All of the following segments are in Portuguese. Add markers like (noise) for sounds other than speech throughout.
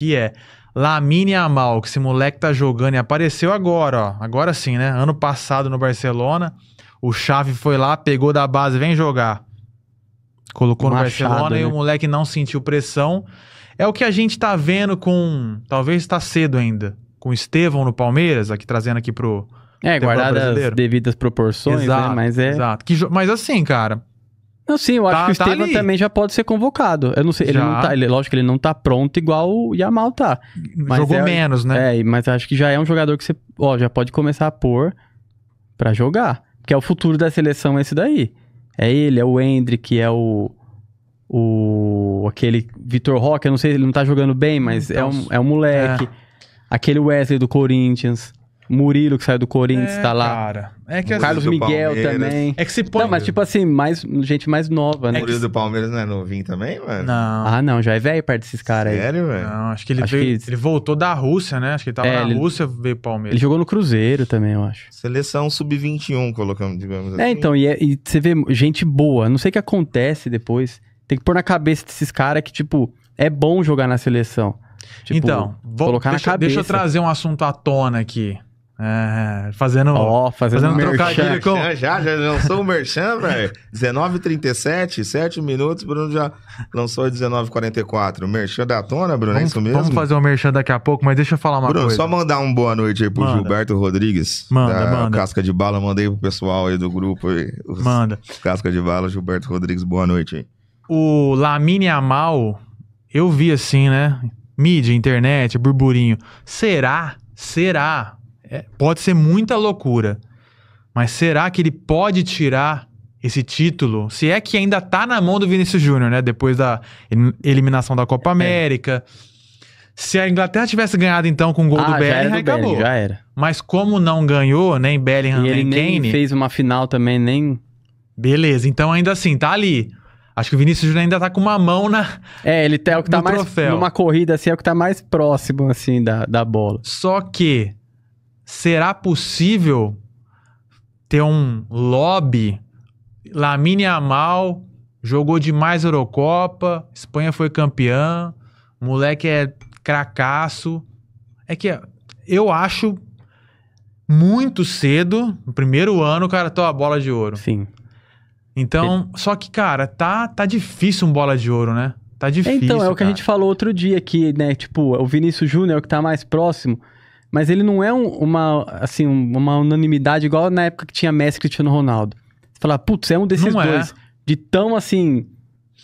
Que é Lamine Yamal, que esse moleque tá jogando e apareceu agora, ó. Agora sim, né? Ano passado no Barcelona. O Xavi foi lá, pegou da base, vem jogar. Colocou no Machado, Barcelona e né? o moleque não sentiu pressão. É o que a gente tá vendo com. Talvez tá cedo ainda. Com o Estevão no Palmeiras, aqui trazendo aqui pro. É, guardadas as devidas proporções, né? Mas é. Exato. Que Mas assim, cara. Não, sim, eu acho Tá- que o tá Estevam ali. também já pode ser convocado. Eu não sei, ele Já. não tá. Ele, lógico que ele não tá pronto igual o Yamal tá. Mas jogou é- menos, né? É, mas acho que já é um jogador que você, ó, já pode começar a pôr pra jogar. Que é o futuro da seleção esse daí. É ele, é o Hendrick, é o. O. Aquele Vitor Roque, eu não sei, ele não tá jogando bem, mas é, Então, um, é um moleque. Aquele Wesley do Corinthians. Murilo que saiu do Corinthians, É, tá lá. Cara. É que O Carlos do Miguel Palmeiras. também. É que se põe. Não, mas tipo assim, mais, gente mais nova, né? O Murilo do Palmeiras não é novinho também, mano? Não. Ah, não, já é velho perto desses caras aí. Sério, velho? Não, acho que ele Acho veio. que- Ele voltou da Rússia, né? Acho que ele tava É, na ele- Rússia, veio Palmeiras. Ele jogou no Cruzeiro também, eu acho. Seleção sub-21, colocamos, digamos assim. É, então, e, é- e você vê gente boa. Não sei o que acontece depois. Tem que pôr na cabeça desses caras que, tipo, é bom jogar na seleção. Tipo, então, vou, colocar deixa, na cabeça. deixa eu trazer um assunto à tona aqui. É, fazendo. Ó, fazendo, Fazendo trocadilho com- Merchan, já, já lançou o Merchan, (laughs) velho. 19h37, 7 minutos, Bruno já lançou às 19h44. O Merchan da tona, Bruno, é Vamos, isso mesmo? vamos fazer o merchan daqui a pouco, mas deixa eu falar uma Bruno, coisa. só mandar um boa noite aí pro Manda. Gilberto Rodrigues. Manda, da manda. Casca de Bala, mandei pro pessoal aí do grupo aí. Os Manda. Casca de Bala, Gilberto Rodrigues, boa noite aí. O Lamine Yamal, eu vi assim, né? Mídia, internet, burburinho. Será? Será? É, pode ser muita loucura. Mas será que ele pode tirar esse título? Se é que ainda tá na mão do Vinícius Júnior, né? Depois da elim- eliminação da É. Copa América. Se a Inglaterra tivesse ganhado então com o gol ah, do já Bellingham, era do acabou. Bellingham, já era. Mas como não ganhou, nem Bellingham, E ele nem nem Kane, fez uma final também, nem... beleza. Então ainda assim, tá ali. Acho que o Vinícius Júnior ainda tá com uma mão na, É, ele tá, é o que tá mais... troféu. Numa corrida, assim, é o que tá mais próximo, assim, da, da bola. Só que será possível ter um lobby? Lamine Yamal jogou demais Eurocopa, Espanha foi campeã, moleque é cracaço. É que eu acho muito cedo, no primeiro ano, o cara toma a bola de ouro. Sim. Então, só que, cara, tá, tá difícil um bola de ouro, né? Tá É, difícil. então, é o que a gente falou outro dia aqui, né? Tipo, o Vinícius Júnior é o que tá mais próximo, mas ele não é um- uma, assim, um- uma unanimidade igual na época que tinha Messi e Cristiano Ronaldo. Você fala, putz, é um desses Não é. dois, de tão, assim,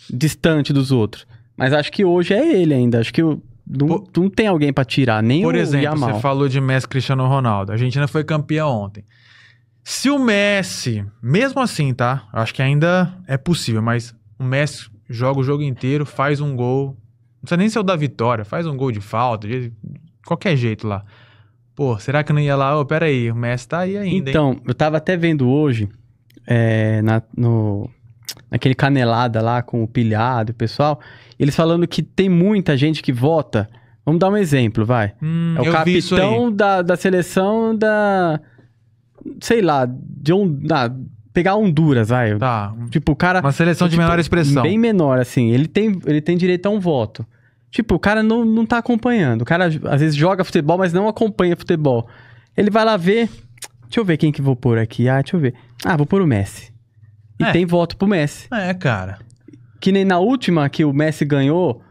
distante dos outros. Mas acho que hoje é ele ainda, acho que o- não, Por- não tem alguém pra tirar, nem Por o exemplo, Yamal. você falou de Messi e Cristiano Ronaldo. A Argentina foi campeã ontem. Se o Messi, mesmo assim, tá? Eu acho que ainda é possível, mas o Messi joga o jogo inteiro, faz um gol. Não precisa nem ser o da vitória, faz um gol de falta, de qualquer jeito lá. Pô, será que não ia lá? Ô, peraí, o Messi tá aí ainda, hein? Então, eu tava até vendo hoje, é, na, no, naquele canelada lá com o pilhado e o pessoal, eles falando que tem muita gente que vota. Vamos dar um exemplo, vai. Hum, É o aí. capitão da, da seleção da. Sei lá, de um. da- pegar Honduras, vai. Tá, Tipo, o cara. uma seleção de tipo, menor expressão. Bem menor, assim. Ele tem, ele tem direito a um voto. Tipo, o cara não, não tá acompanhando. O cara às vezes joga futebol, mas não acompanha futebol. Ele vai lá ver. Deixa eu ver quem que vou pôr aqui. Ah, deixa eu ver. Ah, vou pôr o Messi. E É. tem voto pro Messi. É, cara. Que nem na última que o Messi ganhou,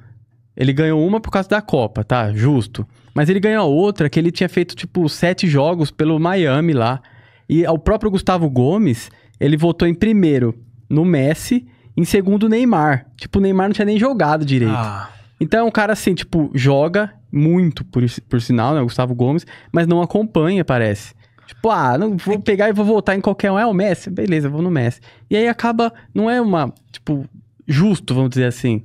ele ganhou uma por causa da Copa, tá? Justo. Mas ele ganhou outra que ele tinha feito, tipo, sete jogos pelo Miami lá. E o próprio Gustavo Gomes, ele votou em primeiro no Messi, em segundo Neymar. Tipo, o Neymar não tinha nem jogado direito. Ah, Então é um cara assim, tipo, joga muito, por, por sinal, né? O Gustavo Gomes, mas não acompanha, parece. Tipo, ah, não vou pegar e vou voltar em qualquer um. É o Messi? Beleza, vou no Messi. E aí acaba, não é uma, tipo, justo, vamos dizer assim.